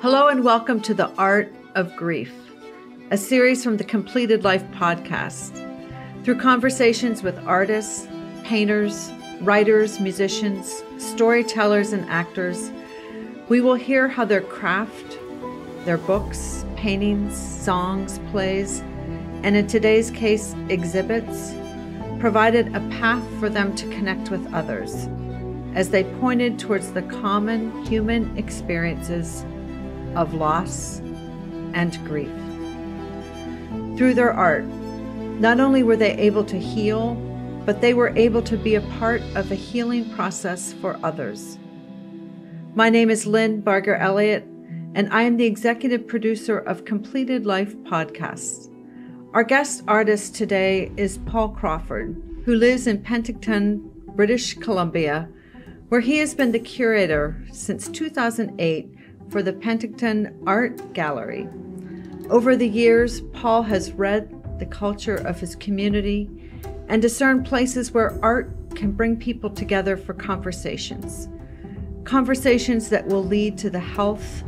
Hello, and welcome to The Art of Grief, a series from the Completed Life podcast. Through conversations with artists, painters, writers, musicians, storytellers, and actors, we will hear how their craft, their books, paintings, songs, plays, and in today's case, exhibits, provided a path for them to connect with others as they pointed towards the common human experiences of loss and grief. Through their art, not only were they able to heal, but they were able to be a part of a healing process for others. My name is Lynn Barger Elliott, and I am the executive producer of Completed Life Podcasts. Our guest artist today is Paul Crawford, who lives in Penticton, British Columbia, where he has been the curator since 2008 for the Penticton Art Gallery. Over the years, Paul has read the culture of his community and discerned places where art can bring people together for conversations. Conversations that will lead to the health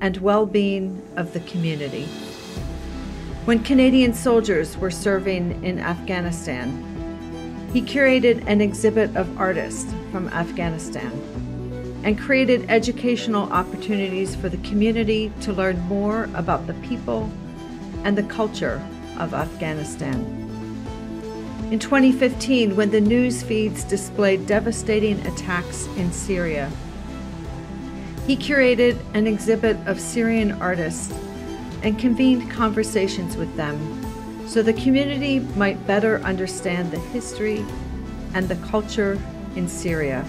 and well being of the community. When Canadian soldiers were serving in Afghanistan, he curated an exhibit of artists from Afghanistan and created educational opportunities for the community to learn more about the people and the culture of Afghanistan. In 2015, when the news feeds displayed devastating attacks in Syria, he curated an exhibit of Syrian artists and convened conversations with them so the community might better understand the history and the culture in Syria.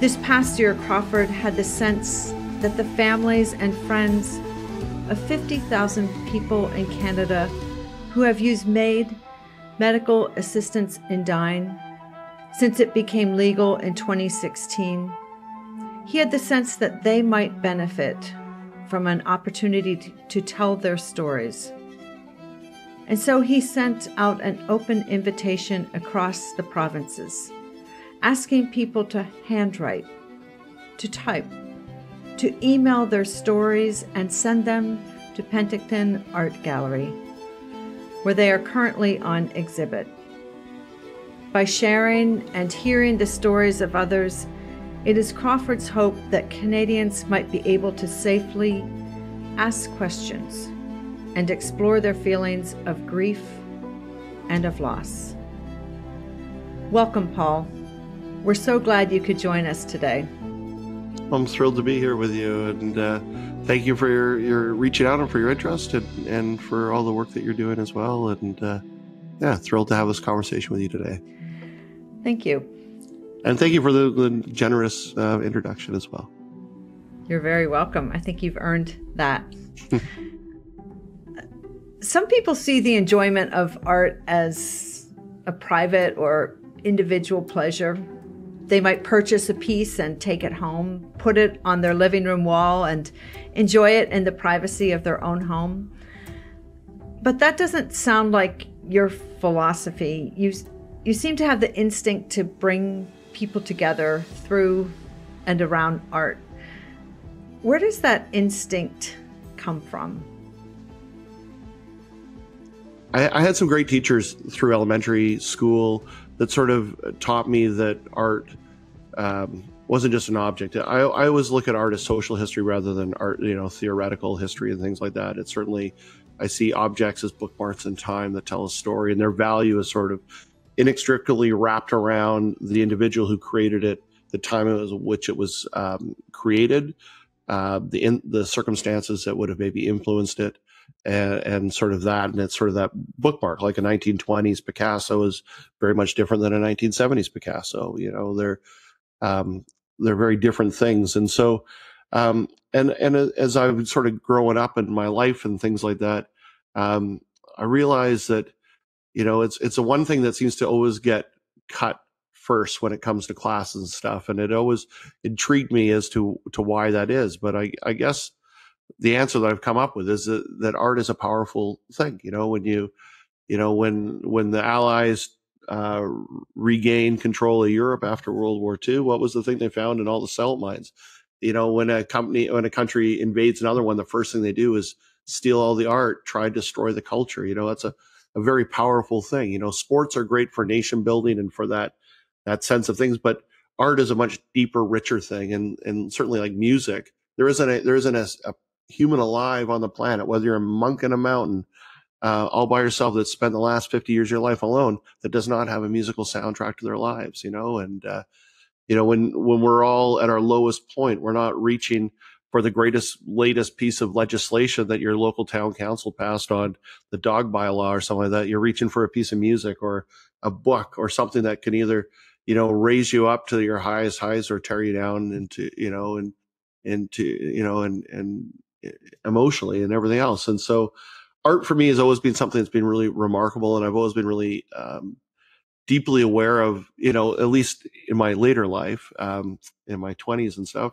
This past year, Crawford had the sense that the families and friends of 50,000 people in Canada who have used MAID, medical assistance in dying, since it became legal in 2016, he had the sense that they might benefit from an opportunity to, to tell their stories. And so he sent out an open invitation across the provinces asking people to handwrite, to type, to email their stories and send them to Penticton Art Gallery, where they are currently on exhibit. By sharing and hearing the stories of others, it is Crawford's hope that Canadians might be able to safely ask questions and explore their feelings of grief and of loss. Welcome, Paul. We're so glad you could join us today. I'm thrilled to be here with you, and uh, thank you for your, your reaching out and for your interest, and, and for all the work that you're doing as well. And uh, yeah, thrilled to have this conversation with you today. Thank you. And thank you for the, the generous uh, introduction as well. You're very welcome. I think you've earned that. Some people see the enjoyment of art as a private or individual pleasure they might purchase a piece and take it home, put it on their living room wall, and enjoy it in the privacy of their own home. But that doesn't sound like your philosophy. You, you seem to have the instinct to bring people together through and around art. Where does that instinct come from? I, I, had some great teachers through elementary school that sort of taught me that art um, wasn't just an object. I, I always look at art as social history rather than art, you know, theoretical history and things like that. It's certainly, I see objects as bookmarks in time that tell a story, and their value is sort of inextricably wrapped around the individual who created it, the time in which it was um, created, uh, the in, the circumstances that would have maybe influenced it, and, and, sort of that. And it's sort of that bookmark, like a 1920s Picasso is very much different than a 1970s Picasso. You know, they're um, they're very different things. And so, um, and and as I was sort of growing up in my life and things like that, um, I realized that you know it's it's a one thing that seems to always get cut first when it comes to classes and stuff, and it always intrigued me as to to why that is. But I I guess the answer that I've come up with is that, that art is a powerful thing. You know, when you, you know, when when the Allies uh, regained control of Europe after World War II, what was the thing they found in all the salt mines? you know, when a company, when a country invades another one, the first thing they do is steal all the art, try and destroy the culture. You know, that's a, a very powerful thing. You know, sports are great for nation building and for that that sense of things, but art is a much deeper, richer thing. And and certainly like music, there isn't a there isn't a, a human alive on the planet, whether you're a monk in a mountain, uh, all by yourself that spent the last 50 years of your life alone that does not have a musical soundtrack to their lives, you know, and, uh, you know, when, when we're all at our lowest point, we're not reaching for the greatest, latest piece of legislation that your local town council passed on the dog bylaw or something like that. You're reaching for a piece of music or a book or something that can either, you know, raise you up to your highest highs or tear you down into, you know, and, into, you know, and, and emotionally and everything else. And so, art for me has always been something that's been really remarkable, and I've always been really um, deeply aware of. You know, at least in my later life, um, in my twenties and stuff,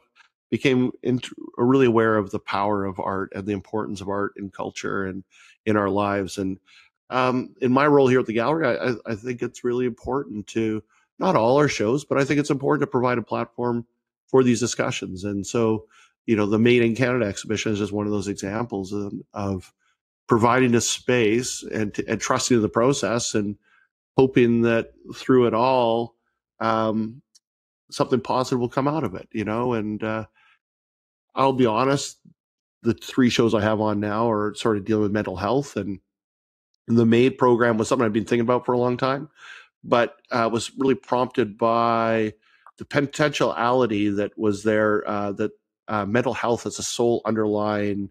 became int- really aware of the power of art and the importance of art in culture and in our lives. And um, in my role here at the gallery, I, I think it's really important to not all our shows, but I think it's important to provide a platform for these discussions. And so, you know, the MAID in Canada exhibition is just one of those examples of, of providing a space and, and trusting in the process and hoping that through it all, um, something positive will come out of it, you know, and, uh, I'll be honest, the three shows I have on now are sort of dealing with mental health and the MAID program was something I've been thinking about for a long time, but uh, was really prompted by the potentiality that was there uh, that uh, mental health as a sole underlying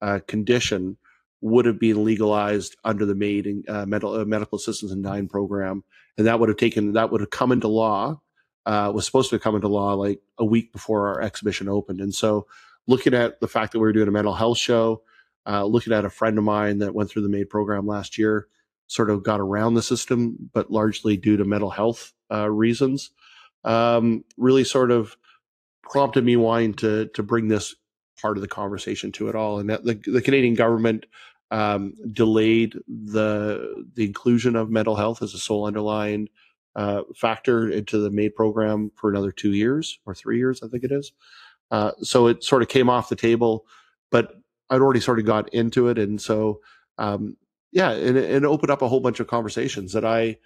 uh, condition would have been legalized under the MAID uh, medical, uh, medical assistance in dying program, and that would have taken that would have come into law. Uh, was supposed to come into law like a week before our exhibition opened, and so looking at the fact that we were doing a mental health show, uh, looking at a friend of mine that went through the MAID program last year, sort of got around the system, but largely due to mental health reasons, um, really sort of prompted me wanting to to bring this part of the conversation to it all. And that the, the Canadian government um, delayed the the inclusion of mental health as a sole underlying uh, factor into the MAID program for another two years or three years, I think it is. Uh, so it sort of came off the table, but I'd already sort of got into it, and so um, yeah, and it opened up a whole bunch of conversations that I.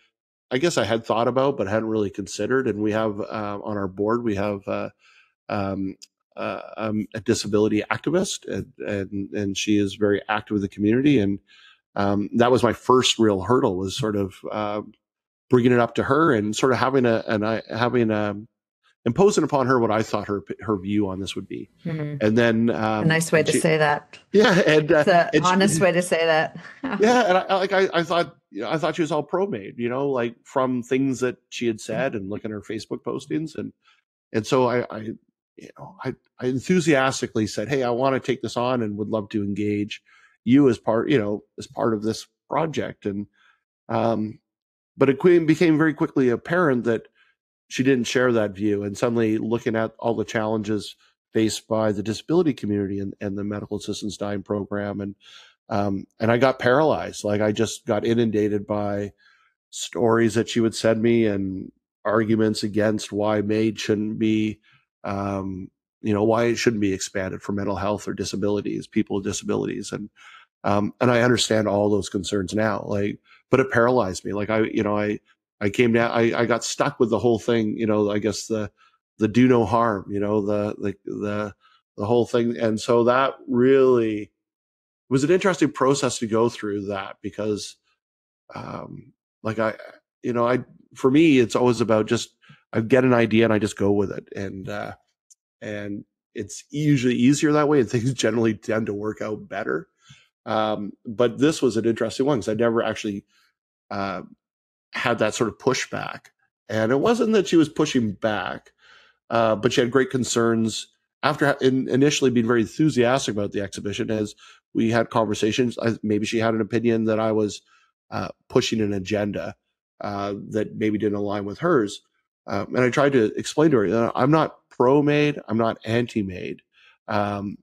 I guess I had thought about, but hadn't really considered. And we have uh, on our board, we have uh, um, uh, um, a disability activist, and, and, and she is very active in the community. And um, that was my first real hurdle was sort of uh, bringing it up to her and sort of having a and I having a imposing upon her what I thought her her view on this would be. Mm-hmm. And then um, a nice way to say that. Yeah, and uh, it's an honest she, way to say that. yeah, and I, like I, I thought you know, I thought she was all pro MAID, you know, like from things that she had said and looking at her Facebook postings and and so I, I you know, I, I enthusiastically said, Hey, I want to take this on and would love to engage you as part, you know, as part of this project. And, um, but it became very quickly apparent that she didn't share that view. And suddenly looking at all the challenges faced by the disability community and, and the medical assistance dying program. And, um, and I got paralyzed. Like I just got inundated by stories that she would send me and arguments against why MAID shouldn't be um, you know why it shouldn't be expanded for mental health or disabilities people with disabilities and um, and i understand all those concerns now like but it paralyzed me like i you know i i came down i i got stuck with the whole thing you know i guess the the do no harm you know the the the the whole thing and so that really was an interesting process to go through that because um like i you know i for me it's always about just I get an idea and I just go with it. And, uh, and it's usually easier that way and things generally tend to work out better. Um, but this was an interesting one because I never actually, uh, had that sort of pushback. And it wasn't that she was pushing back, uh, but she had great concerns after in, initially being very enthusiastic about the exhibition as we had conversations. I, maybe she had an opinion that I was uh, pushing an agenda uh, that maybe didn't align with hers. Um, and I tried to explain to her, I'm not pro MAID, I'm not anti MAID. Um,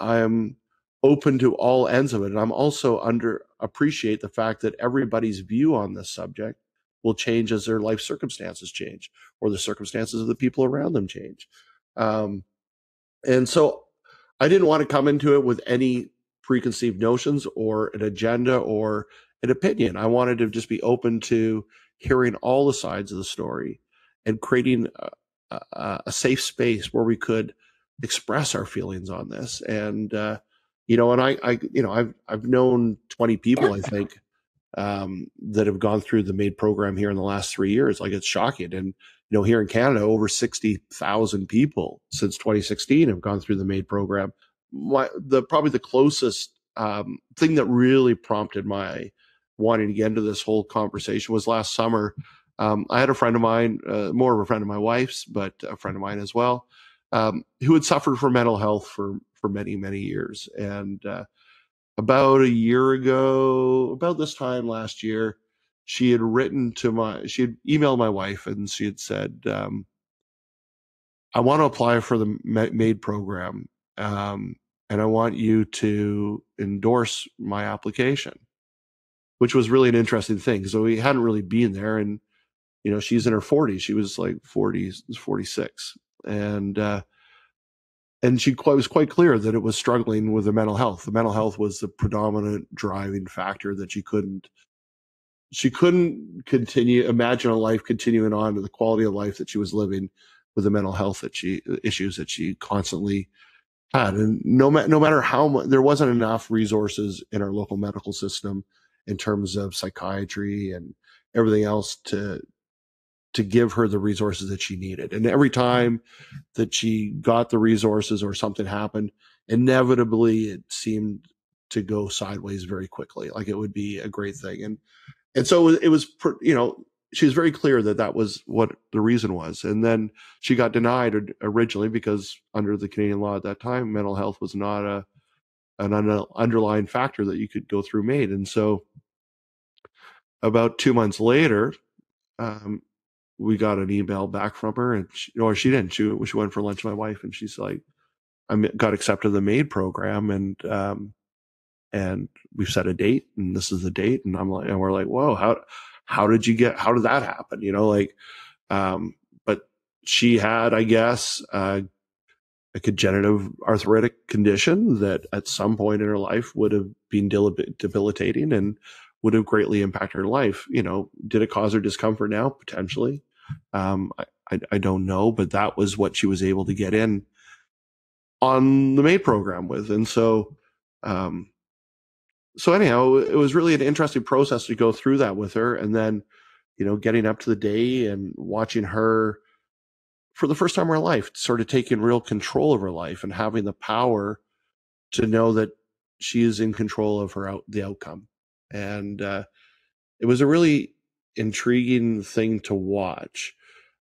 I'm open to all ends of it. And I'm also under appreciate the fact that everybody's view on this subject will change as their life circumstances change or the circumstances of the people around them change. Um, And so I didn't want to come into it with any preconceived notions or an agenda or an opinion. I wanted to just be open to hearing all the sides of the story and creating a, a, a safe space where we could express our feelings on this. And, uh, you know, and I, I, you know, I've, I've known 20 people, I think, um, that have gone through the MAID program here in the last three years. Like it's shocking. And, you know, here in Canada, over 60,000 people since 2016 have gone through the MAID program. My, the, probably the closest, um, thing that really prompted my wanting to get into this whole conversation was last summer. Um, I had a friend of mine, uh, more of a friend of my wife's, but a friend of mine as well, um, who had suffered from mental health for for many many years. And uh, about a year ago, about this time last year, she had written to my, she had emailed my wife, and she had said, um, "I want to apply for the MAID program, um, and I want you to endorse my application." Which was really an interesting thing. So we hadn't really been there, and you know, she's in her 40s. She was like 40, 46. And, uh, and she was quite clear that it was struggling with the mental health. The mental health was the predominant driving factor that she couldn't, she couldn't continue, imagine a life continuing on to the quality of life that she was living with the mental health that she, issues that she constantly had. And no, no matter how much, there wasn't enough resources in our local medical system in terms of psychiatry and everything else to, to give her the resources that she needed. And every time that she got the resources or something happened, inevitably it seemed to go sideways very quickly. Like it would be a great thing. And, and so it was, you know, she was very clear that that was what the reason was. And then she got denied originally because under the Canadian law at that time, mental health was not a, an underlying factor that you could go through MAID. And so about two months later, um, we got an email back from her and she, or she didn't she, she went for lunch with my wife and she's like i got accepted to the MAID program and um and we've set a date and this is the date and i'm like and we're like whoa how how did you get how did that happen you know like um but she had i guess uh, a congenital arthritic condition that at some point in her life would have been debilitating and would have greatly impacted her life. You know, did it cause her discomfort now? Potentially. Um, I, I don't know, but that was what she was able to get in on the MAID program with. And so, um, so anyhow, it was really an interesting process to go through that with her. And then, you know, getting up to the day and watching her for the first time in her life, sort of taking real control of her life and having the power to know that she is in control of her out the outcome. And, uh, it was a really intriguing thing to watch.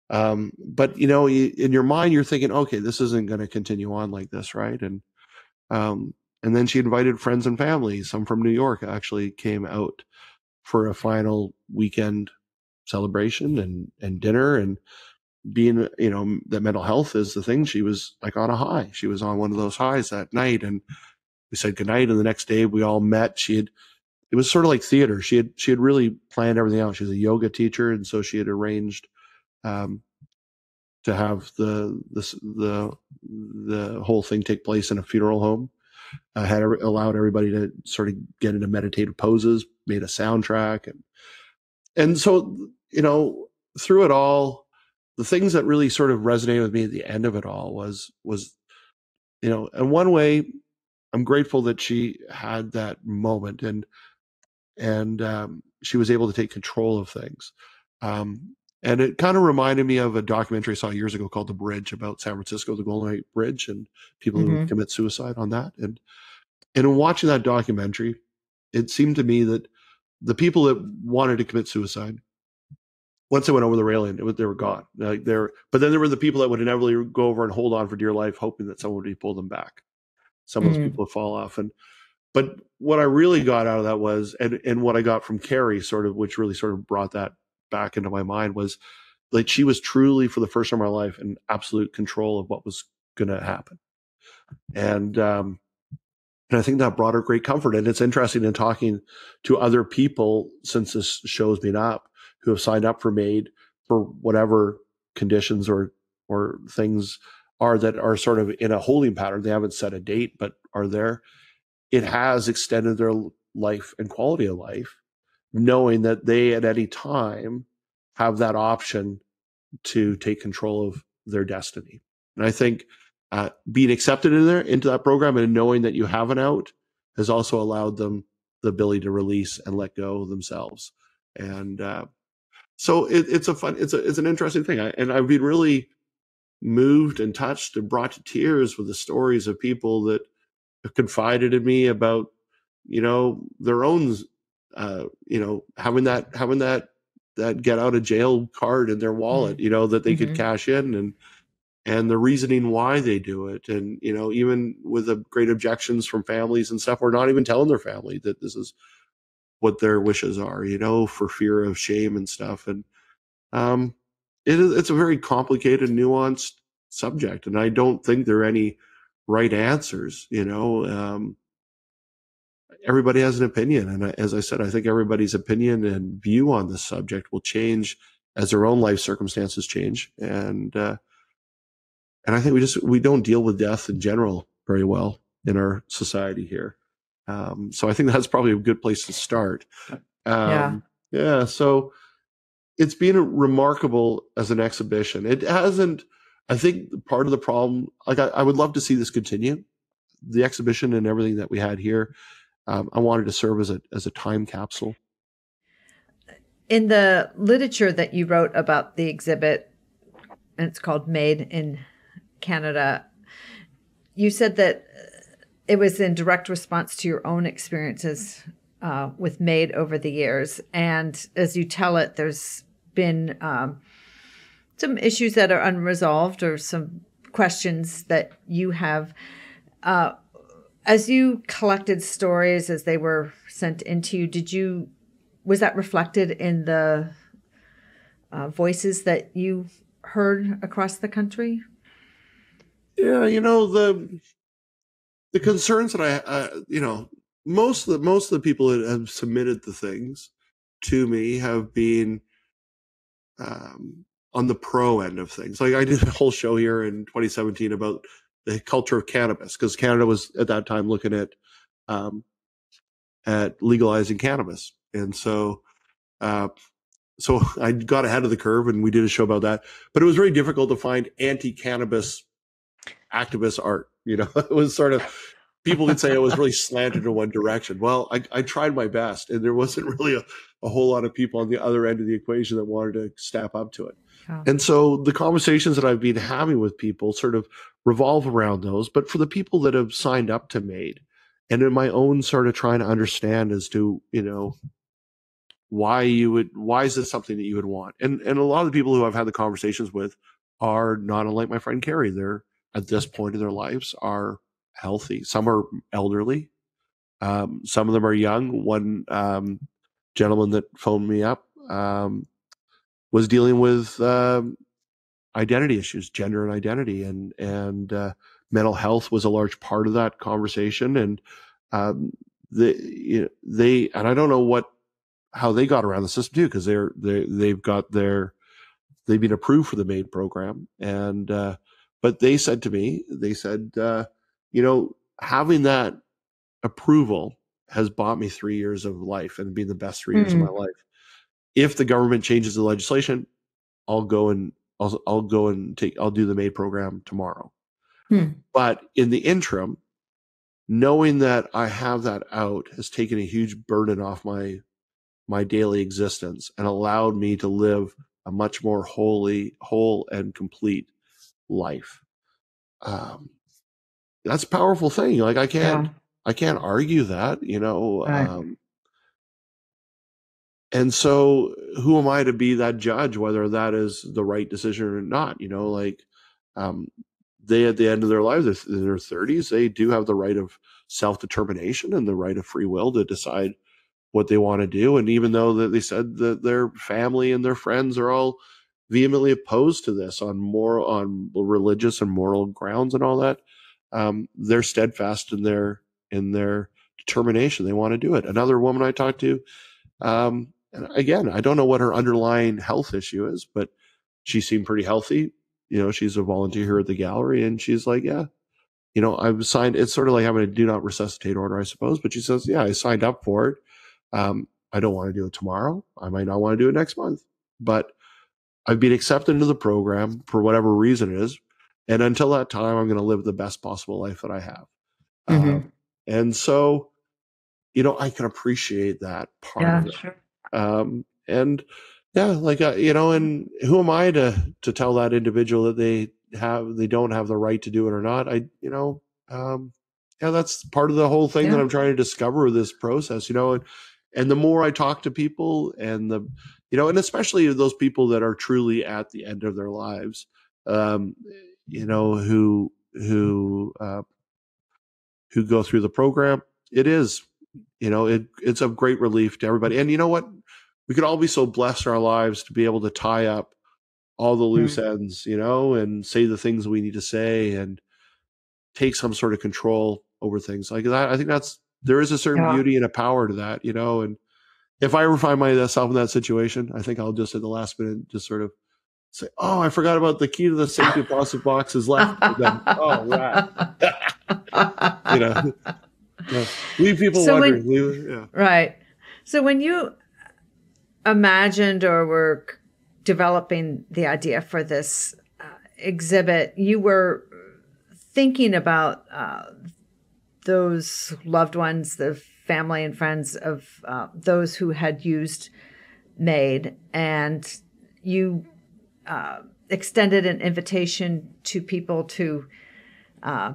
Um, but you know, in your mind, you're thinking, okay, this isn't going to continue on like this, right? And um, and then she invited friends and family. Some from New York actually came out for a final weekend celebration and and dinner and being you know that mental health is the thing she was like on a high she was on one of those highs that night and we said goodnight and the next day we all met she had it was sort of like theater. She had she had really planned everything out. She's a yoga teacher, and so she had arranged um, to have the the the the whole thing take place in a funeral home. Uh, had allowed everybody to sort of get into meditative poses. Made a soundtrack, and and so you know through it all, the things that really sort of resonated with me at the end of it all was was you know in one way I'm grateful that she had that moment and and um, she was able to take control of things. Um, and it kind of reminded me of a documentary I saw years ago called The Bridge about San Francisco, the Golden Gate Bridge, and people mm-hmm. who commit suicide on that. And and in watching that documentary, it seemed to me that the people that wanted to commit suicide, once they went over the railing, was, they were gone. Like there, but then there were the people that would inevitably go over and hold on for dear life, hoping that someone would pull them back. Some of those mm-hmm. people would fall off, and but what I really got out of that was, and, and what I got from Carrie, sort of, which really sort of brought that back into my mind was like she was truly, for the first time in my life, in absolute control of what was going to happen. And, um, and I think that brought her great comfort. And it's interesting in talking to other people since this show's been up who have signed up for MAID for whatever conditions or, or things are that are sort of in a holding pattern. They haven't set a date, but are there. It has extended their life and quality of life, knowing that they at any time have that option to take control of their destiny. And I think uh, being accepted in there into that program and knowing that you have an out has also allowed them the ability to release and let go themselves. And uh, so it, it's a fun, it's a, it's an interesting thing. I, and I've been really moved and touched and brought to tears with the stories of people that confided in me about, you know, their own, uh, you know, having that, having that, that get out of jail card in their wallet, mm-hmm. you know, that they mm-hmm. could cash in and, and the reasoning why they do it. And, you know, even with the great objections from families and stuff, we're not even telling their family that this is what their wishes are, you know, for fear of shame and stuff. And, um, it is, it's a very complicated, nuanced subject. And I don't think there are any right answers, you know, um, everybody has an opinion. And as I said, I think everybody's opinion and view on this subject will change as their own life circumstances change. And, uh, and I think we just we don't deal with death in general very well in our society here. Um, so I think that's probably a good place to start. Um, yeah. Yeah. So it's been remarkable as an exhibition. It hasn't. I think part of the problem, like I, I would love to see this continue, the exhibition and everything that we had here. Um, I wanted to serve as a as a time capsule. In the literature that you wrote about the exhibit, and it's called "MAID in Canada, you said that it was in direct response to your own experiences uh, with MAID over the years. And as you tell it, there's been um, some issues that are unresolved or some questions that you have. Uh, as you collected stories as they were sent into you, did you was that reflected in the uh, voices that you heard across the country? Yeah, you know the the concerns that I, uh, you know, most of the most of the people that have submitted the things to me have been um, on the pro end of things. Like I did a whole show here in 2017 about the culture of cannabis because Canada was at that time looking at um, at legalizing cannabis, and so uh, so I got ahead of the curve and we did a show about that. But it was very difficult to find anti-cannabis activist art. You know, it was sort of people could say it was really slanted in one direction. Well, I, I tried my best, and there wasn't really a, a, whole lot of people on the other end of the equation that wanted to step up to it. Oh. And so the conversations that I've been having with people sort of revolve around those. But for the people that have signed up to MAID, and in my own sort of trying to understand as to you know why you would why is this something that you would want and and a lot of the people who i've had the conversations with are not unlike my friend carrie they're at this point in their lives are healthy. Some are elderly. Um, some of them are young. One um, gentleman that phoned me up um, was dealing with um, identity issues, gender and identity, and and uh, mental health was a large part of that conversation. And um, they you know, they and I don't know what how they got around the system too because they're they they've got their they've been approved for the MAID program and uh, but they said to me, they said, uh, you know, having that approval has bought me three years of life and been the best 3 mm-hmm. years of mm-hmm. my life. If the government changes the legislation, I'll go and I'll, I'll go and take, I'll do the MAID program tomorrow. Hmm. But in the interim, knowing that I have that out has taken a huge burden off my my daily existence and allowed me to live a much more holy, whole and complete life. Um, that's a powerful thing. Like I can't, yeah. I can't argue that, you know. Right. Um, and so, who am I to be that judge whether that is the right decision or not? You know, like um, they at the end of their lives, in their thirties, they do have the right of self determination and the right of free will to decide what they want to do. And even though that they said that their family and their friends are all vehemently opposed to this on more on religious and moral grounds and all that. Um, they're steadfast in their in their determination. They want to do it. Another woman I talked to, um, and again, I don't know what her underlying health issue is, but she seemed pretty healthy. you know, she's a volunteer here at the gallery, and she's like, yeah, you know, I've signed. It's sort of like having a do not resuscitate order, I suppose. But she says, yeah, I signed up for it. Um, I don't want to do it tomorrow. I might not want to do it next month, but I've been accepted into the program for whatever reason it is. And until that time, I'm going to live the best possible life that I have. Mm-hmm. Um, and so, you know, I can appreciate that part yeah, of it. Sure. Um, and yeah, like, uh, you know, and who am I to, to tell that individual that they have, they don't have the right to do it or not? I, you know, um, yeah, that's part of the whole thing yeah. that I'm trying to discover with this process, you know, and, and the more I talk to people and the, you know, and especially those people that are truly at the end of their lives, um, you know, who, who, uh, who go through the program, it is, you know, it, it's a great relief to everybody. And you know what? We could all be so blessed in our lives to be able to tie up all the loose mm-hmm. ends, you know, and say the things we need to say and take some sort of control over things like that. I think that's there is a certain yeah. beauty and a power to that, you know. And if I ever find myself in that situation, I think I'll just at the last minute just sort of say, "Oh, I forgot about the key to the safe deposit box is left." then, oh, right. you know, leave people so wondering. When, leave, yeah. Right. So when you imagined or were developing the idea for this uh, exhibit, you were thinking about uh, those loved ones, the family and friends of uh, those who had used MAID, and you uh, extended an invitation to people to uh,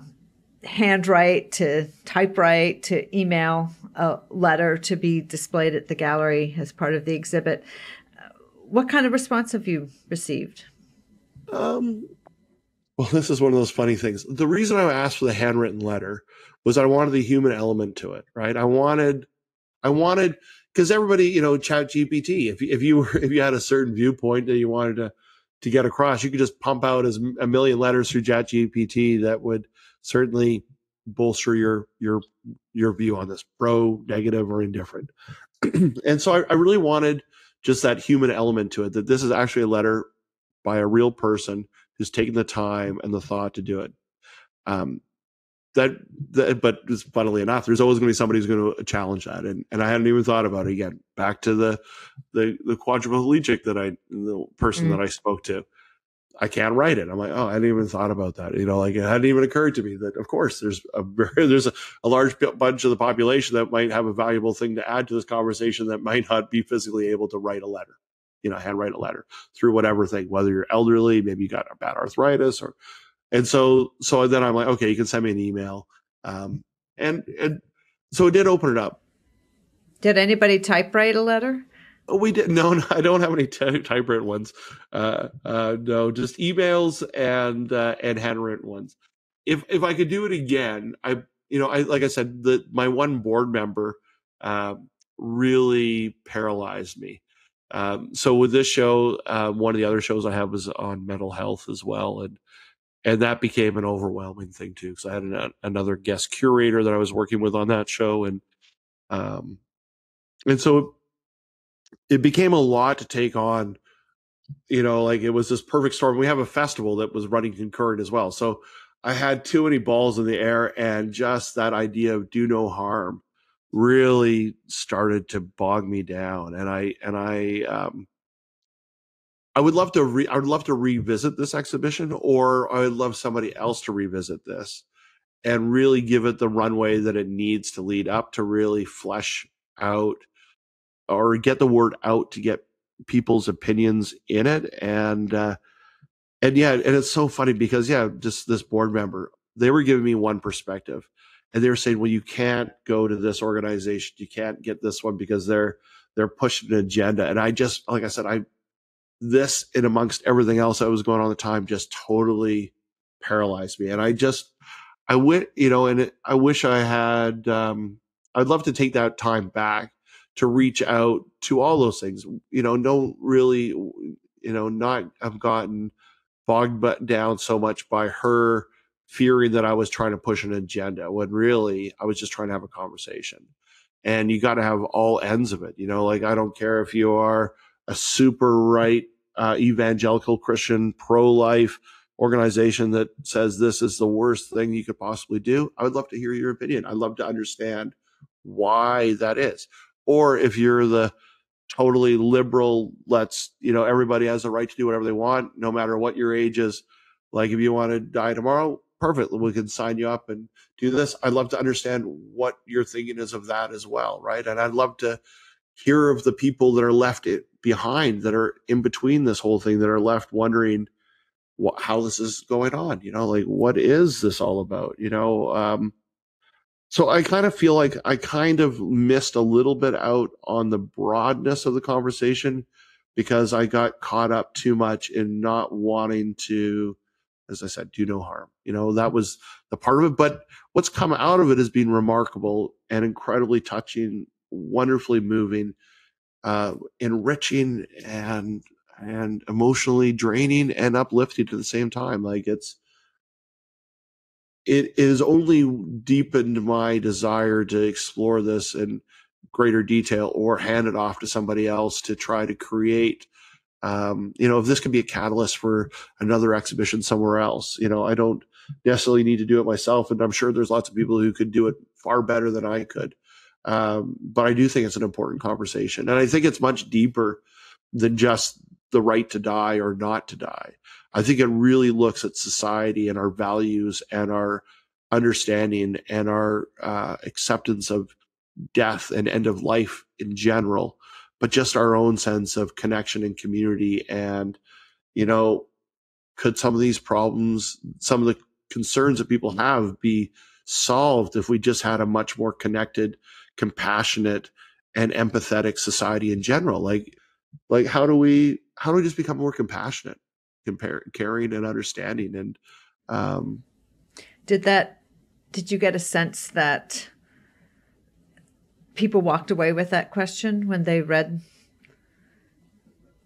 handwrite, to typewrite, to email a letter to be displayed at the gallery as part of the exhibit. What kind of response have you received? Um, well, this is one of those funny things. The reason I asked for the handwritten letter was I wanted the human element to it, right? I wanted, I wanted, because everybody, you know, Chat GPT. If if you were if you had a certain viewpoint that you wanted to to get across, you could just pump out as a million letters through Chat GPT that would certainly bolster your your your view on this, pro, negative, or indifferent. and so I, I really wanted just that human element to it. That this is actually a letter by a real person who's taken the time and the thought to do it. Um, that, that but funnily enough, there's always going to be somebody who's going to challenge that, and and I hadn't even thought about it again. Back to the the the quadriplegic that I the person mm-hmm. that I spoke to. I can't write it. I'm like, oh, I hadn't even thought about that. You know, like it hadn't even occurred to me that, of course, there's a there's a, a large bunch of the population that might have a valuable thing to add to this conversation that might not be physically able to write a letter you know, handwrite a letter through whatever thing, whether you're elderly, maybe you got a bad arthritis or, and so, so then I'm like, okay, you can send me an email. Um, and, and so it did open it up. Did anybody typewrite a letter? Oh, we did. No, no, I don't have any t- typewritten ones. Uh, uh, no, just emails and, uh, and handwritten ones. If, if I could do it again, I, you know, I, like I said, the, my one board member, uh, really paralyzed me. Um, so with this show, uh, one of the other shows I have was on mental health as well, and and that became an overwhelming thing too because I had an, another guest curator that I was working with on that show, and um, and so it became a lot to take on. You know, like it was this perfect storm. We have a festival that was running concurrent as well, so I had too many balls in the air, and just that idea of do no harm really started to bog me down and i and i um i would love to re- i would love to revisit this exhibition or i would love somebody else to revisit this and really give it the runway that it needs to lead up to really flesh out or get the word out to get people's opinions in it and uh and yeah and it's so funny because yeah just this board member they were giving me one perspective and they were saying, well, you can't go to this organization, you can't get this one because they're they're pushing an agenda. And I just, like I said, I this and amongst everything else that was going on at the time just totally paralyzed me. And I just, I went, you know, and it, I wish I had, um, I'd love to take that time back to reach out to all those things, you know, don't really, you know, not have gotten bogged down so much by her fearing that I was trying to push an agenda when really I was just trying to have a conversation. And you got to have all ends of it. You know, like I don't care if you are a super right uh, evangelical Christian, pro life, organization that says this is the worst thing you could possibly do, I would love to hear your opinion. I'd love to understand why that is. Or if you're the totally liberal, let's, you know, everybody has the right to do whatever they want, no matter what your age is. Like if you want to die tomorrow, perfect. We can sign you up and do this. I'd love to understand what your thinking is of that as well, right? And I'd love to hear of the people that are left behind, that are in between this whole thing, that are left wondering what, how this is going on. You know, like what is this all about? You know, um, so I kind of feel like I kind of missed a little bit out on the broadness of the conversation because I got caught up too much in not wanting to as I said, do no harm. You know, that was the part of it. But what's come out of it has been remarkable and incredibly touching, wonderfully moving, uh, enriching and and emotionally draining and uplifting at the same time. Like it's it is only deepened my desire to explore this in greater detail or hand it off to somebody else to try to create um, you know, if this can be a catalyst for another exhibition somewhere else, you know, I don't necessarily need to do it myself. And I'm sure there's lots of people who could do it far better than I could. Um, but I do think it's an important conversation. And I think it's much deeper than just the right to die or not to die. I think it really looks at society and our values and our understanding and our uh, acceptance of death and end of life in general but just our own sense of connection and community. And, you know, could some of these problems, some of the concerns that people have be solved if we just had a much more connected, compassionate, and empathetic society in general? Like, like how do we how do we just become more compassionate, compare, caring, and understanding? And um, did that? Did you get a sense that people walked away with that question when they read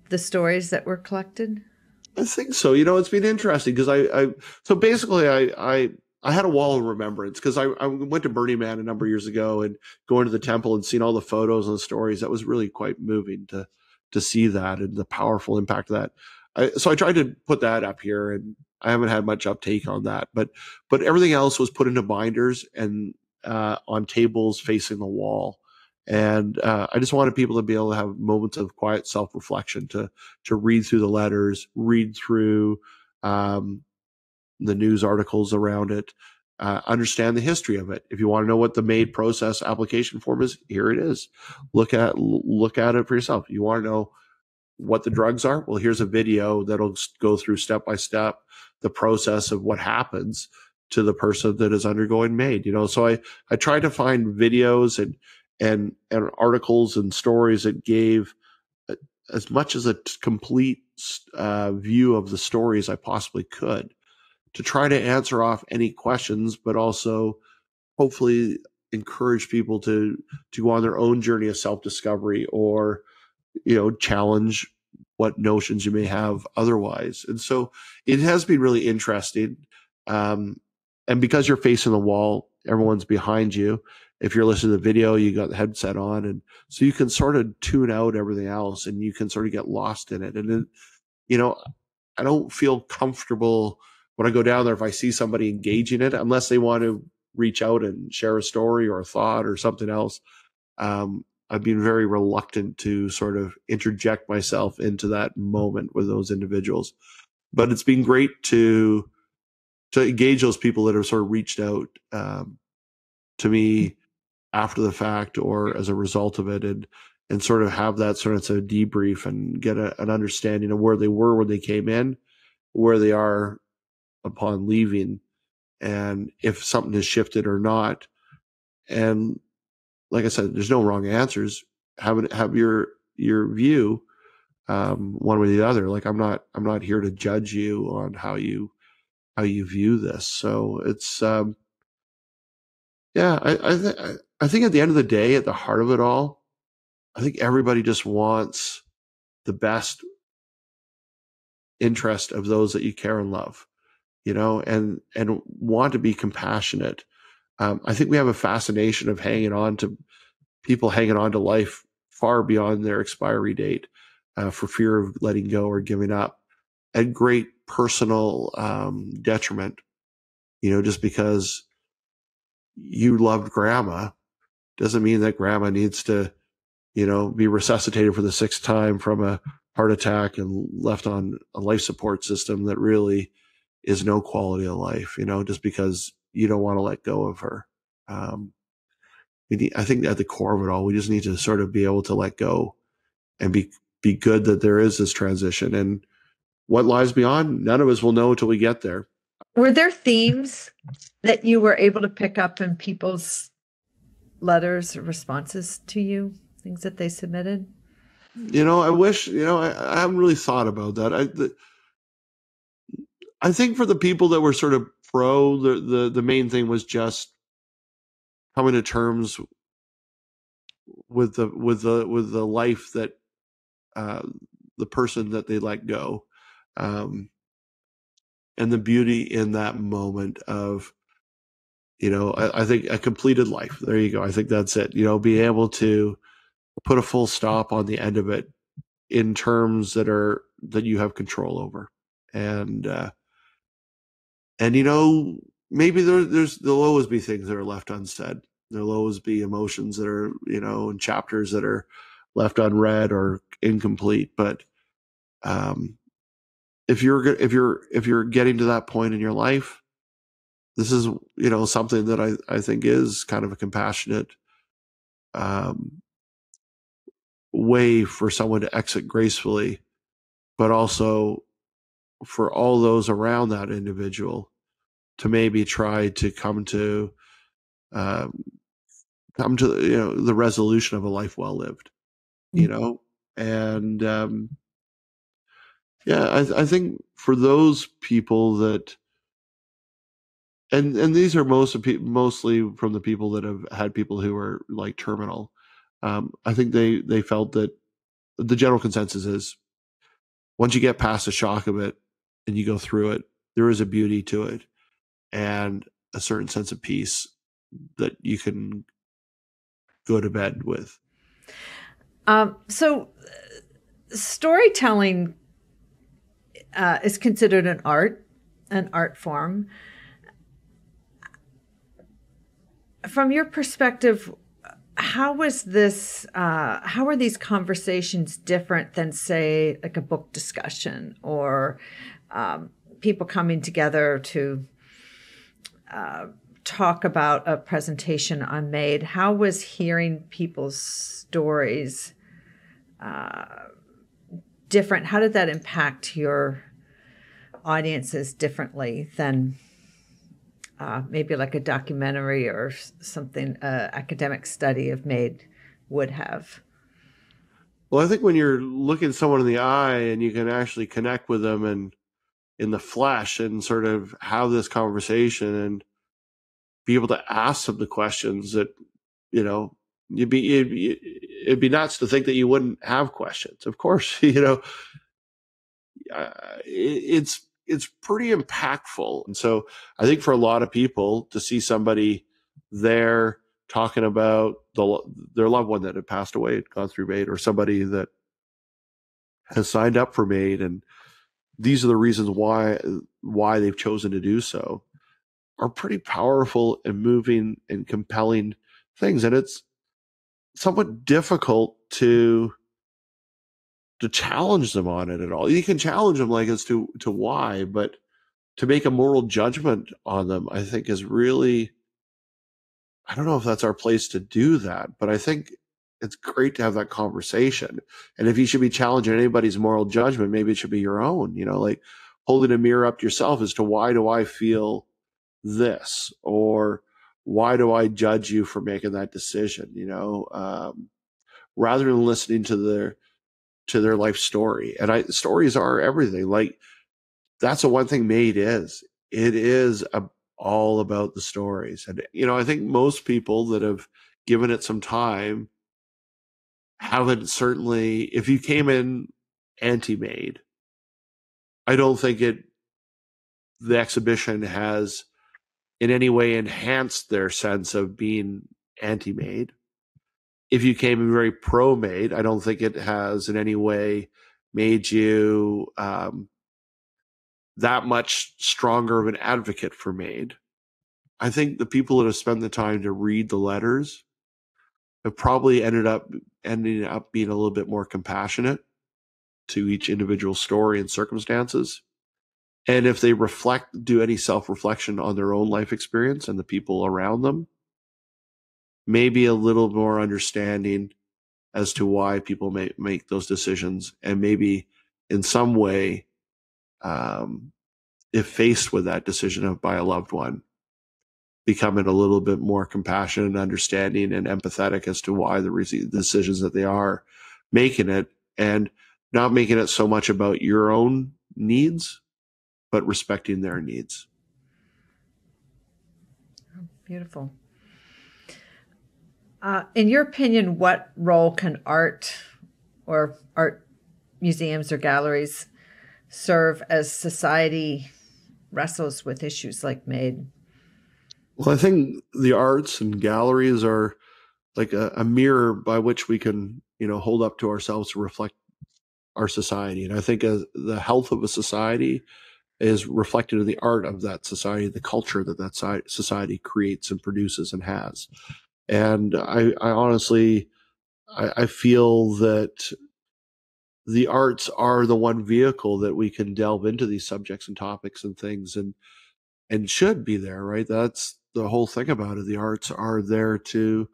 the stories that were collected? I think so. You know, it's been interesting because I, I, so basically I, I, I had a wall of remembrance because I, I went to Burning Man a number of years ago and going to the temple and seeing all the photos and the stories. That was really quite moving to, to see that and the powerful impact of that. I, so I tried to put that up here and I haven't had much uptake on that, but, but everything else was put into binders and uh, on tables facing the wall. And uh, I just wanted people to be able to have moments of quiet self reflection to to read through the letters, read through um, the news articles around it, uh, understand the history of it. If you want to know what the MAID process application form is, here it is. Look at look at it for yourself. You want to know what the drugs are? Well, here's a video that'll go through step by step the process of what happens to the person that is undergoing MAID. You know, so I I try to find videos and and and articles and stories that gave as much as a complete uh, view of the story as I possibly could to try to answer off any questions, but also hopefully encourage people to to go on their own journey of self discovery or you know challenge what notions you may have otherwise. And so it has been really interesting. Um, and because you're facing the wall, everyone's behind you. If you're listening to the video, you got the headset on, and so you can sort of tune out everything else, and you can sort of get lost in it. And then, you know, I don't feel comfortable when I go down there if I see somebody engaging it, unless they want to reach out and share a story or a thought or something else. Um, I've been very reluctant to sort of interject myself into that moment with those individuals. But it's been great to to engage those people that have sort of reached out um, to me after the fact or as a result of it and and sort of have that sort of debrief and get a, an understanding of where they were when they came in where they are upon leaving and if something has shifted or not and like i said there's no wrong answers have have your your view um, one way or the other like i'm not i'm not here to judge you on how you how you view this. So it's, um, yeah, I, I, th- I think at the end of the day, at the heart of it all, I think everybody just wants the best interest of those that you care and love, you know, and, and want to be compassionate. Um, I think we have a fascination of hanging on to people hanging on to life far beyond their expiry date uh, for fear of letting go or giving up. at great personal um, detriment. You know, just because you loved grandma doesn't mean that grandma needs to, you know, be resuscitated for the sixth time from a heart attack and left on a life support system that really is no quality of life, you know, just because you don't want to let go of her. Um, I think at the core of it all, we just need to sort of be able to let go and be, be good that there is this transition and what lies beyond, none of us will know until we get there. Were there themes that you were able to pick up in people's letters or responses to you, things that they submitted? You know, I wish, you know, I, I haven't really thought about that. I, the, I think for the people that were sort of pro, the, the, the main thing was just coming to terms with the, with the, with the life that, uh, the person that they let go. Um, and the beauty in that moment of, you know, I, I think a completed life. There you go. I think that's it. You know, be able to put a full stop on the end of it in terms that are that you have control over and uh and you know maybe there, there's there'll always be things that are left unsaid. There'll always be emotions that are you know and chapters that are left unread or incomplete. But um if you're if you're if you're getting to that point in your life this is you know something that i i think is kind of a compassionate um way for someone to exit gracefully, but also for all those around that individual to maybe try to come to um, come to you know the resolution of a life well lived you mm-hmm. know and um, yeah I, I think for those people that and and these are most of pe- mostly from the people that have had people who are like terminal um, I think they they felt that the general consensus is once you get past the shock of it and you go through it, there is a beauty to it and a certain sense of peace that you can go to bed with. Um, so, storytelling uh, is considered an art, an art form. From your perspective, how was this uh, how are these conversations different than say like a book discussion or um, people coming together to uh, talk about a presentation on MAID. How was hearing people's stories uh, different? How did that impact your audiences differently than uh, maybe like a documentary or something uh, academic study of MAID would have? Well i think when you're looking someone in the eye and you can actually connect with them and in the flesh and sort of have this conversation and be able to ask them the questions that you know you'd be it'd, it'd be nuts to think that you wouldn't have questions of course you know uh, it's it's pretty impactful. And so I think for a lot of people to see somebody there talking about the, their loved one that had passed away, had gone through MAID, or somebody that has signed up for MAID, and these are the reasons why why they've chosen to do so, are pretty powerful and moving and compelling things. And it's somewhat difficult to to challenge them on it at all. You can challenge them like as to to why, but to make a moral judgment on them, I think is really I don't know if that's our place to do that, but I think it's great to have that conversation. And if you should be challenging anybody's moral judgment, maybe it should be your own, you know, like holding a mirror up to yourself as to why do I feel this or why do I judge you for making that decision, you know, um, rather than listening to their to their life story. And I stories are everything. Like that's the one thing MAID is. It is a, all about the stories. And you know, I think most people that have given it some time haven't certainly if you came in anti-MAID, I don't think it the exhibition has in any way enhanced their sense of being anti-MAID if you came in very pro MAID, I don't think it has in any way made you um, that much stronger of an advocate for MAID. I think the people that have spent the time to read the letters have probably ended up ending up being a little bit more compassionate to each individual story and circumstances. And if they reflect, do any self reflection on their own life experience and the people around them, maybe a little more understanding as to why people may make those decisions. And maybe in some way, um, if faced with that decision of by a loved one, becoming a little bit more compassionate and understanding and empathetic as to why the decisions that they are making it and not making it so much about your own needs, but respecting their needs. Beautiful. Uh, in your opinion, what role can art or art museums or galleries serve as society wrestles with issues like MAID? Well, I think the arts and galleries are like a, a, mirror by which we can, you know, hold up to ourselves to reflect our society. And I think uh, the health of a society is reflected in the art of that society, the culture that that society creates and produces and has. And I, I honestly, I, I feel that the arts are the one vehicle that we can delve into these subjects and topics and things and and should be there, right? That's the whole thing about it. The arts are there to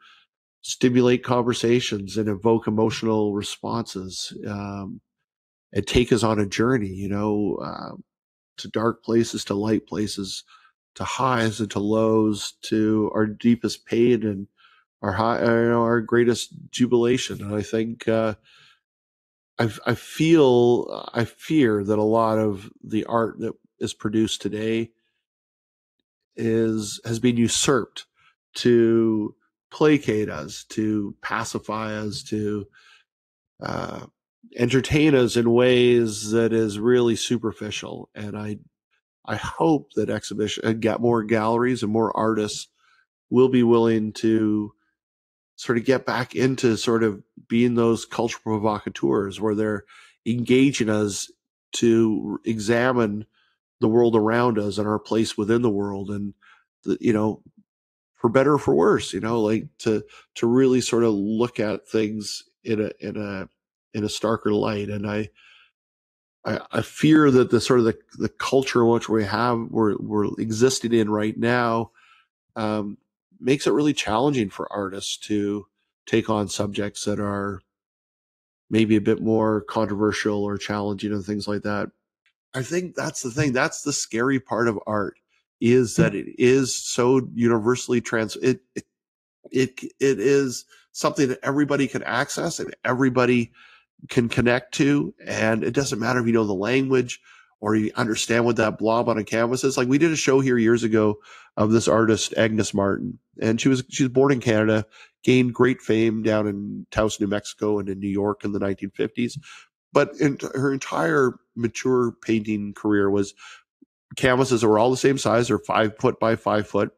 stimulate conversations and evoke emotional responses um, and take us on a journey, you know, uh, to dark places, to light places, to highs and to lows, to our deepest pain and our high, our greatest jubilation. And I think, uh, I, I feel, I fear that a lot of the art that is produced today is has been usurped to placate us, to pacify us, to uh, entertain us in ways that is really superficial. And I, I hope that exhibition and get more galleries and more artists will be willing to sort of get back into sort of being those cultural provocateurs where they're engaging us to examine the world around us and our place within the world and the, you know for better or for worse you know like to to really sort of look at things in a in a in a starker light and i I, I fear that the sort of the, the culture in which we have we're we're existing in right now um, makes it really challenging for artists to take on subjects that are maybe a bit more controversial or challenging and things like that. I think that's the thing. That's the scary part of art is hmm. that it is so universally trans. It, it, it, it is something that everybody can access and everybody can connect to. And it doesn't matter if you know the language or you understand what that blob on a canvas is. Like we did a show here years ago of this artist, Agnes Martin, and she was, she was born in Canada, gained great fame down in Taos, New Mexico and in New York in the 1950s. But in her entire mature painting career was canvases that were all the same size. They're five foot by five foot,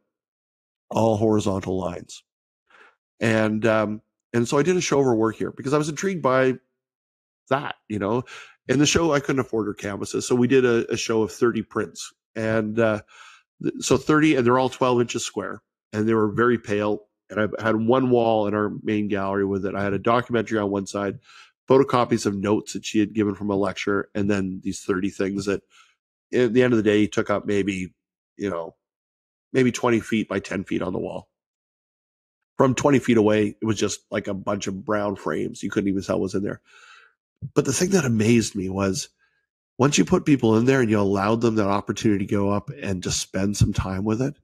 all horizontal lines. And um, and so I did a show of her work here because I was intrigued by that, you know. In the show, I couldn't afford her canvases, so we did a, a show of 30 prints, and uh, so 30, and they're all 12 inches square, and they were very pale. And I had one wall in our main gallery with it. I had a documentary on one side, photocopies of notes that she had given from a lecture, and then these 30 things that, at the end of the day, took up maybe, you know, maybe 20 feet by 10 feet on the wall. From 20 feet away, it was just like a bunch of brown frames. You couldn't even tell what was in there. But the thing that amazed me was once you put people in there and you allowed them that opportunity to go up and just spend some time with it,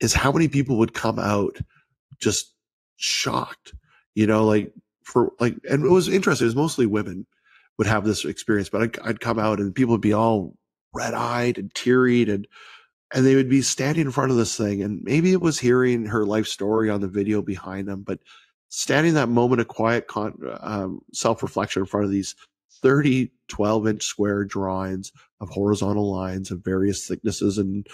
is how many people would come out just shocked, you know, like for like, and it was interesting. It was mostly women would have this experience, but I'd, I'd come out and people would be all red eyed and teary and, and they would be standing in front of this thing. And maybe it was hearing her life story on the video behind them, but standing that moment of quiet con- um, self reflection in front of these 30, 12 inch square drawings of horizontal lines of various thicknesses and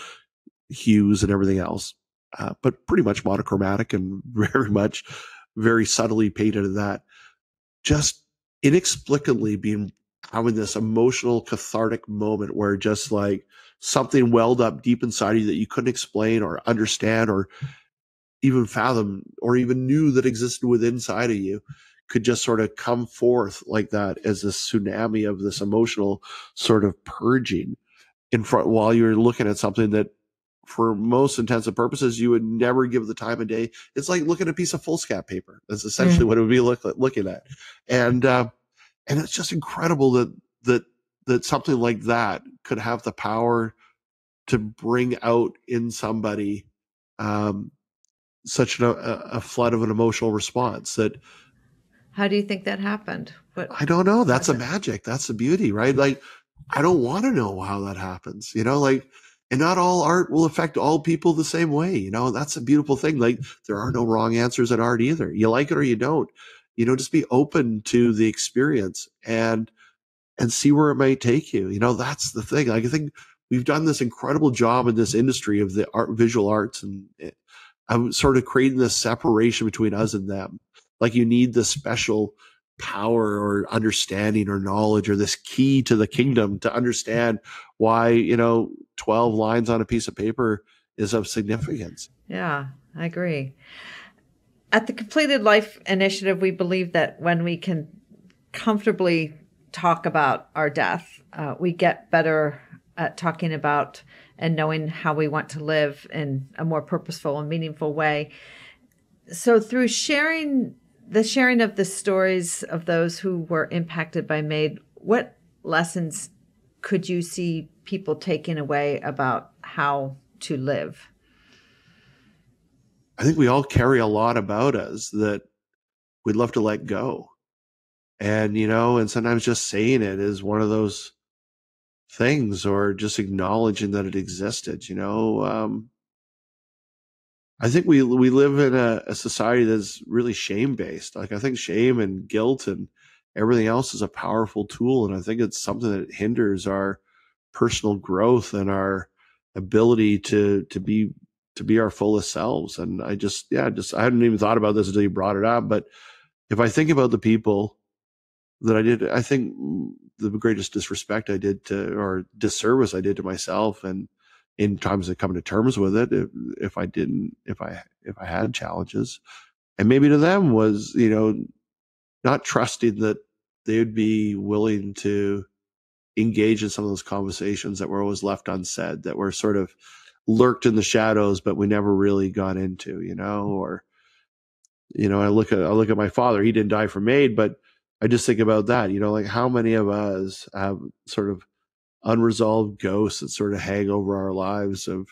hues and everything else, uh, but pretty much monochromatic and very much very subtly painted in that. Just inexplicably being having this emotional cathartic moment where just like something welled up deep inside you that you couldn't explain or understand or even fathom or even knew that existed within inside of you could just sort of come forth like that as a tsunami of this emotional sort of purging in front while you're looking at something that for most intents and purposes you would never give the time of day it's like looking at a piece of foolscap paper that's essentially mm. what it would be look, looking at and uh, and it's just incredible that that that something like that could have the power to bring out in somebody um, such a, a flood of an emotional response that how do you think that happened? What, I don't know. That's a magic. That's the beauty, right? Like, I don't want to know how that happens. You know, like, and not all art will affect all people the same way. You know, that's a beautiful thing. Like, there are no wrong answers in art either. You like it or you don't. You know, just be open to the experience and and see where it might take you. You know, that's the thing. Like, I think we've done this incredible job in this industry of the art, visual arts, and eh, I'm sort of creating this separation between us and them like you need the special power or understanding or knowledge or this key to the kingdom to understand why, you know, 12 lines on a piece of paper is of significance. Yeah, I agree. At the Completed Life Initiative, we believe that when we can comfortably talk about our death, uh, we get better at talking about and knowing how we want to live in a more purposeful and meaningful way. So, through sharing the sharing of the stories of those who were impacted by MAID, what lessons could you see people taking away about how to live? I think we all carry a lot about us that we'd love to let go. And, you know, and sometimes just saying it is one of those things or just acknowledging that it existed, you know. Um, I think we we live in a, a society that's really shame based. Like I think shame and guilt and everything else is a powerful tool, and I think it's something that hinders our personal growth and our ability to to be to be our fullest selves. And I just yeah, just I hadn't even thought about this until you brought it up. But if I think about the people that I did, I think the greatest disrespect I did to or disservice I did to myself and in times of coming to terms with it if, if i didn't if i if i had challenges and maybe to them was you know not trusting that they would be willing to engage in some of those conversations that were always left unsaid that were sort of lurked in the shadows but we never really got into you know mm-hmm. or you know i look at i look at my father he didn't die from MAID but i just think about that you know like how many of us have sort of unresolved ghosts that sort of hang over our lives of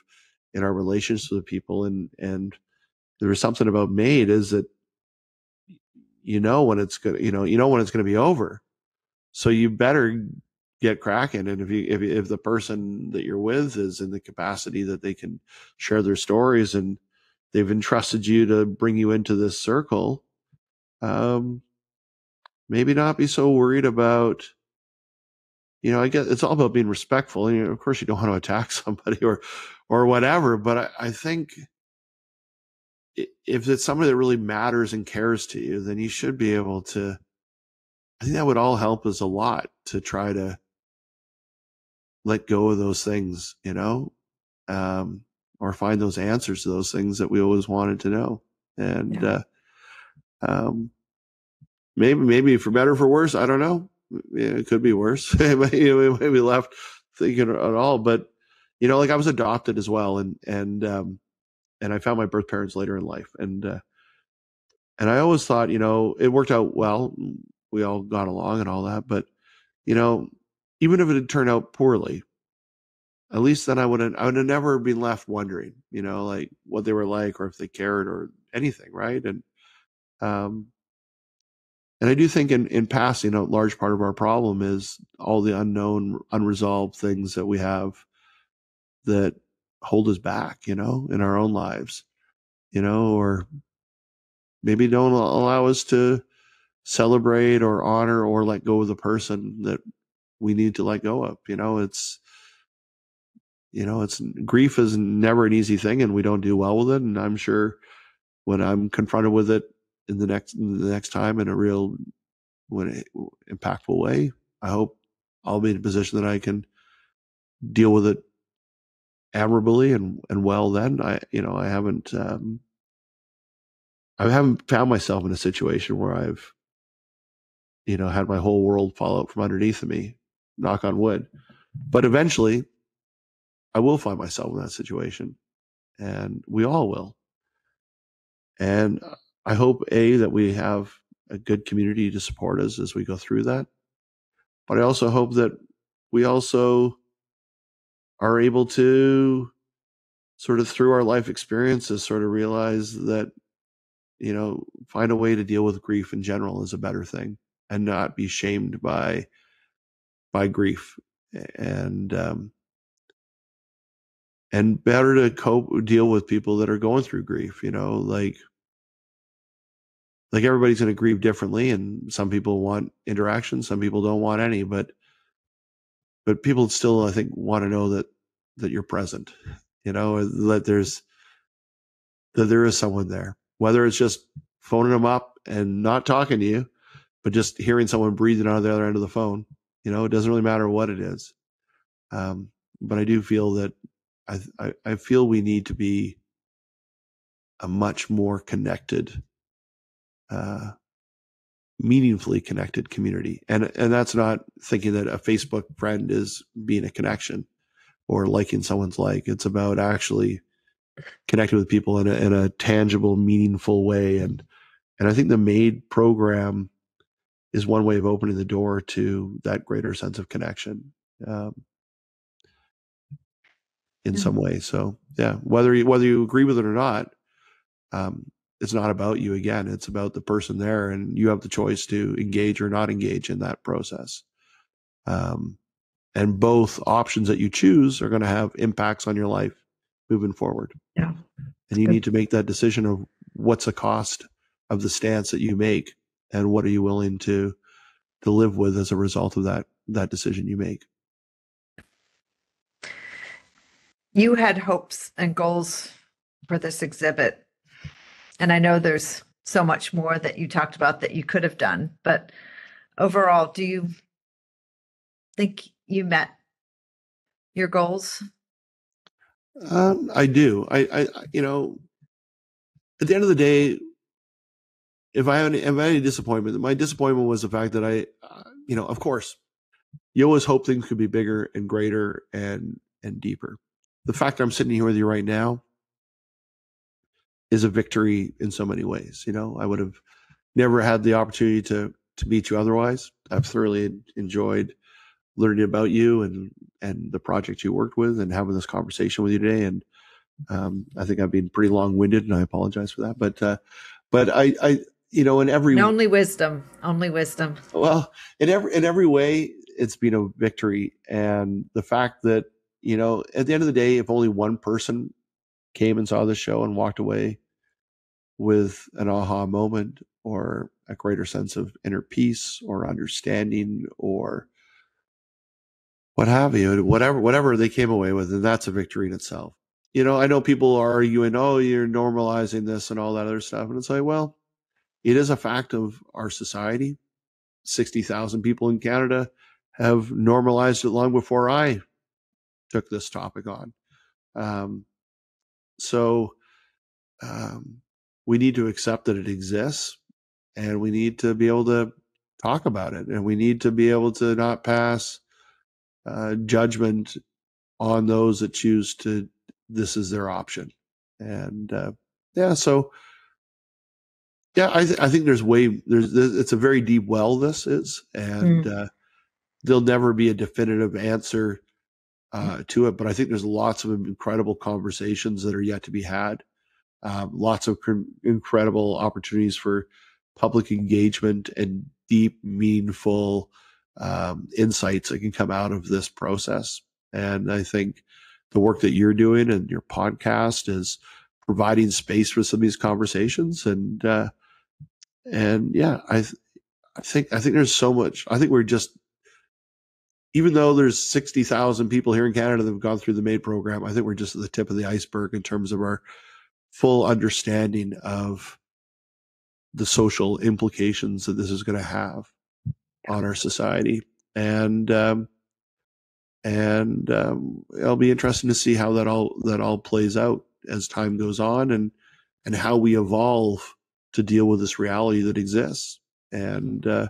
in our relationships with people and and there was something about MAID is that you know when it's gonna you know you know when it's gonna be over so you better get cracking and if you if, if the person that you're with is in the capacity that they can share their stories and they've entrusted you to bring you into this circle um maybe not be so worried about you know, I guess it's all about being respectful. And you know, of course, you don't want to attack somebody or, or whatever. But I, I think if it's somebody that really matters and cares to you, then you should be able to. I think that would all help us a lot to try to let go of those things, you know, um, or find those answers to those things that we always wanted to know. And yeah. uh, um, maybe, maybe for better for worse, I don't know it could be worse. we might be left thinking at all. But you know, like I was adopted as well, and and um, and I found my birth parents later in life, and uh, and I always thought, you know, it worked out well. We all got along and all that, but you know, even if it had turned out poorly, at least then I would have I would have never been left wondering, you know, like what they were like or if they cared or anything, right? And um, and I do think in, in passing, a large part of our problem is all the unknown, unresolved things that we have that hold us back, you know, in our own lives, you know, or maybe don't allow us to celebrate or honor or let go of the person that we need to let go of. You know, it's, you know, it's grief is never an easy thing and we don't do well with it. And I'm sure when I'm confronted with it in the next in the next time in a real when it, impactful way, I hope I'll be in a position that I can deal with it admirably and and well. Then I you know I haven't um, I haven't found myself in a situation where I've you know had my whole world fall out from underneath of me. Knock on wood, but eventually I will find myself in that situation, and we all will. And I hope a that we have a good community to support us as we go through that. But I also hope that we also are able to sort of through our life experiences sort of realize that you know find a way to deal with grief in general is a better thing and not be shamed by by grief. And um and better to cope deal with people that are going through grief you know like like everybody's going to grieve differently and some people want interaction some people don't want any but but people still i think want to know that that you're present you know that there's that there is someone there whether it's just phoning them up and not talking to you but just hearing someone breathing out of the other end of the phone you know it doesn't really matter what it is. Um, but i do feel that I, I, I feel we need to be a much more connected, uh, meaningfully connected community. And, and that's not thinking that a Facebook friend is being a connection or liking someone's like. It's about actually connecting with people in a, in a tangible, meaningful way. And, and I think the MAID program is one way of opening the door to that greater sense of connection. Um, in mm-hmm. some way. So yeah, whether you, whether you agree with it or not, um, it's not about you again. It's about the person there, and you have the choice to engage or not engage in that process. Um, and both options that you choose are going to have impacts on your life moving forward. Yeah, and you Good. need to make that decision of what's the cost of the stance that you make, and what are you willing to to live with as a result of that that decision you make. You had hopes and goals for this exhibit. And I know there's so much more that you talked about that you could have done, but overall, do you think you met your goals? Um, I do. I, I, you know, at the end of the day, if I have any, if I had any disappointment, my disappointment was the fact that I, uh, you know, of course, you always hope things could be bigger and greater and and deeper the fact that I'm sitting here with you right now is a victory in so many ways. You know, I would have never had the opportunity to to meet you otherwise. I've thoroughly enjoyed learning about you and and the project you worked with and having this conversation with you today. And um, I think I've been pretty long winded, and I apologize for that. But uh, but I I you know in every only wisdom, only wisdom. Well, in every in every way, it's been a victory, and the fact that you know, at the end of the day, if only one person came and saw the show and walked away with an aha moment or a greater sense of inner peace or understanding or what have you, whatever, whatever they came away with, and that's a victory in itself. You know, I know people are arguing, oh, you're normalizing this and all that other stuff. And it's like, well, it is a fact of our society. 60,000 people in Canada have normalized it long before I took this topic on. Um, so um, we need to accept that it exists and we need to be able to talk about it and we need to be able to not pass uh, judgment on those that choose to this is their option and uh, yeah so yeah I, th- I think there's way there's, there's, it's a very deep well this is and mm. uh, there'll never be a definitive answer uh, to it. But I think there's lots of incredible conversations that are yet to be had. Um, lots of cr- incredible opportunities for public engagement and deep, meaningful um, insights that can come out of this process. And I think the work that you're doing and your podcast is providing space for some of these conversations. And uh, and yeah, I th- I think I think there's so much. I think we're just even though there's 60,000 people here in Canada that have gone through the MAID program, I think we're just at the tip of the iceberg in terms of our full understanding of the social implications that this is going to have on our society. and um, and um, it'll be interesting to see how that all that all plays out as time goes on, and and how we evolve to deal with this reality that exists, and uh,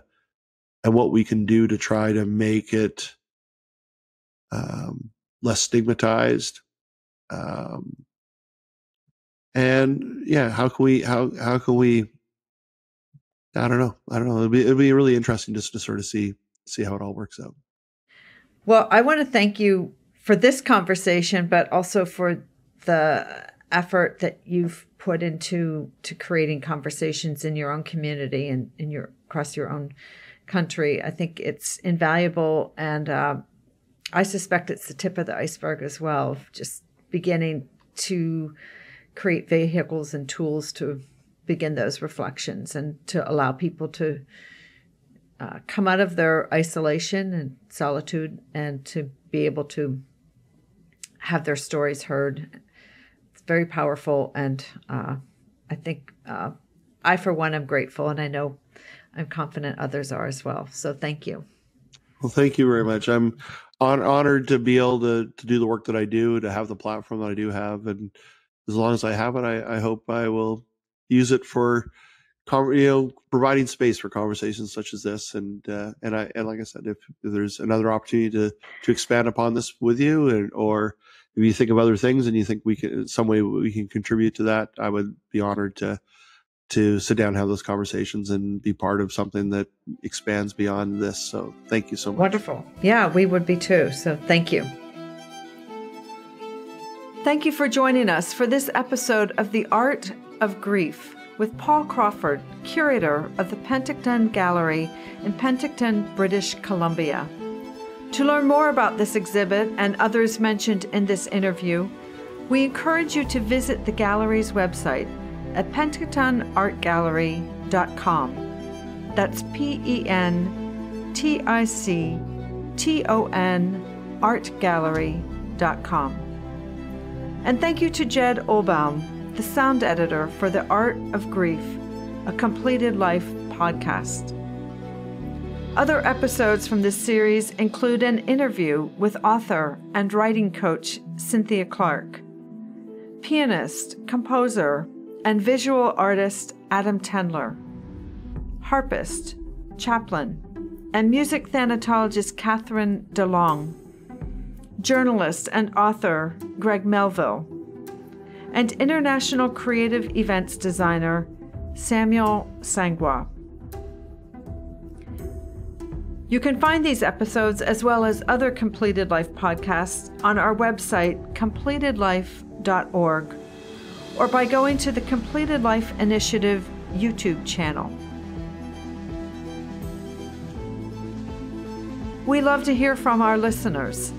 and what we can do to try to make it um, less stigmatized. Um, and yeah, how can we how how can we I don't know. I don't know. It'll be it'll be really interesting just to sort of see see how it all works out. Well, I want to thank you for this conversation, but also for the effort that you've put into to creating conversations in your own community and in your across your own country. I think it's invaluable, and uh, I suspect it's the tip of the iceberg as well. Just beginning to create vehicles and tools to begin those reflections and to allow people to uh, come out of their isolation and solitude and to be able to have their stories heard. It's very powerful, and uh, I think uh, I, for one, am grateful, and I know I'm confident others are as well. So thank you. Well, thank you very much. I'm on, honored to be able to, to do the work that I do, to have the platform that I do have, and as long as I have it, I, I hope I will use it for you know providing space for conversations such as this. And uh, and I and like I said if, if, there's another opportunity to to expand upon this with you and or if you think of other things and you think we can some way we can contribute to that I would be honored to to sit down have those conversations and be part of something that expands beyond this. So thank you so much. Wonderful. Yeah we would be too. So thank you. Thank you for joining us for this episode of The Art of Grief with Paul Crawford, curator of the Penticton Gallery in Penticton, British Columbia. To learn more about this exhibit and others mentioned in this interview, we encourage you to visit the gallery's website at pentictonartgallery.com. That's P E N T I C T O N artgallery.com. And thank you to Jed Olbaum, the sound editor for The Art of Grief, a completed life podcast. Other episodes from this series include an interview with author and writing coach Cynthia Clark, pianist, composer, and visual artist Adam Tendler, harpist, chaplain, and music thanatologist Catherine DeLong journalist and author Greg Melville, and international creative events designer Samuel Sangwa. You can find these episodes as well as other Completed Life podcasts on our website, completedlife.org, or by going to the Completed Life Initiative YouTube channel. We love to hear from our listeners.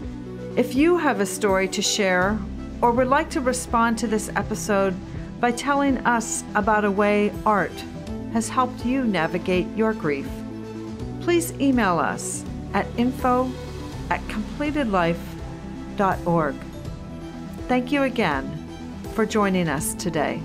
If you have a story to share or would like to respond to this episode by telling us about a way art has helped you navigate your grief, please email us at info at completedlife.org. Thank you again for joining us today.